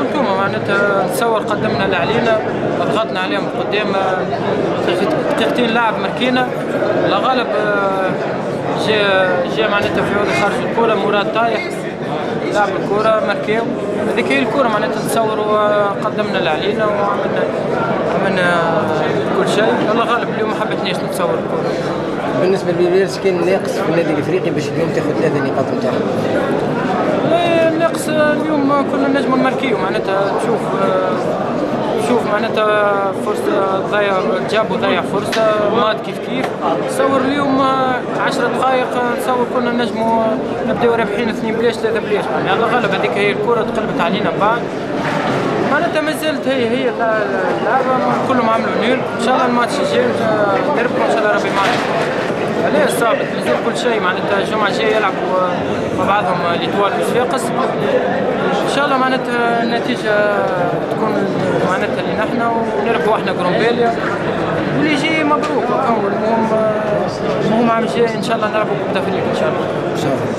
قلتوما معناتها نتصور قدمنا اللي علينا ضغطنا عليهم قدام دقيقتين لاعب مركينا لا غالب آه، جا جا معناتها في وضع خارج الكره مراد طايح لعب الكرة مركيو هذيك هي الكرة معناتها نتصوروا قدمنا اللي علينا وعملنا عملنا كل شيء. الله غالب اليوم ما حبيتنيش نتصور الكرة بالنسبة لبيرس كان ناقص في النادي الإفريقي باش اليوم تاخذ ثلاثة نقاط نتاعهم اليوم كنا نجموا نماركيو معناتها تشوف شوف معناتها فرصة ضيع جابوا ضيع فرصة مات كيف كيف. تصور اليوم 10 دقائق نتصور كنا نجموا نبداو رابحين اثنين بلاش ثلاثة بلاش. يعني الله غالب هذيك هي الكرة تقلبت علينا بعد. معناتها ما زالت هي هي اللعبة كلهم عملوا نيل. إن شاء الله الماتش الجاي نربحوا إن شاء الله ربي معنا الصابت مازال كل شيء معناتها الجمعة الجاية يلعبوا مع بعضهم ليتوال وصفاقس إن شاء الله معناتها النتيجة تكون معناتها اللي نحن ونربحوا إحنا جرومبيليا واللي يجي مبروك المهم المهم عام الجاي إن شاء الله نلعبوا كوب. إن شاء الله.